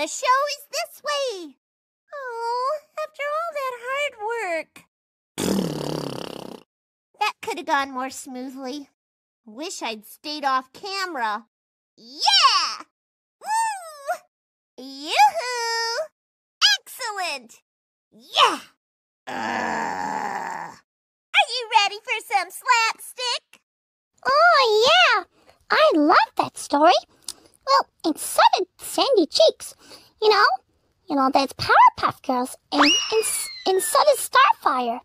The show is this way. Oh, after all that hard work. that could have gone more smoothly. Wish I'd stayed off camera. Yeah! Woo! Yoo-hoo! Excellent! Yeah! Uh, are you ready for some slapstick? Oh, yeah. I love that story. Well, and so Sandy Cheeks. You know, you know, there's Powerpuff Girls, and, and, and so does Starfire.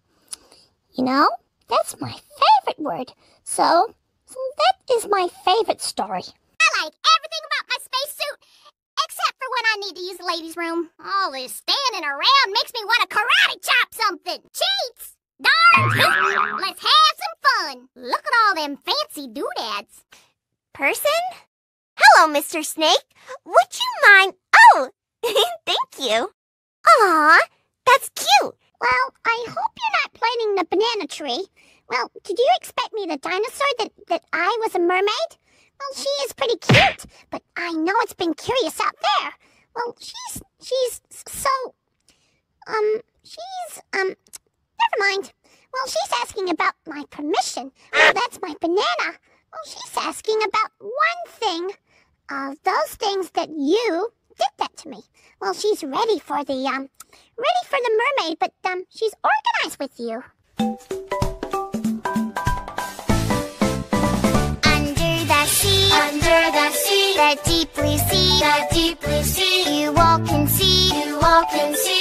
You know, that's my favorite word. So, so that is my favorite story. I like everything about my spacesuit, except for when I need to use the ladies' room. All this standing around makes me want to karate chop something. Cheats! Darn! Let's have some fun. Look at all them fancy doodads. Person? Hello, Mr. Snake. Would you mind? Oh, thank you. Aw, that's cute. Well, I hope you're not planting the banana tree. Well, did you expect me, the dinosaur, that, that I was a mermaid? Well, she is pretty cute, but I know it's been curious out there. Well, she's, she's so, um, she's, um, never mind. Well, she's asking about my permission. Well, that's my banana. Well, she's asking about one thing of those things that you did that to me. Well, she's ready for the um, ready for the mermaid, but um, she's organized with you. Under the sea, under the sea, the deep blue sea, the deep blue sea. You all can see, you all can see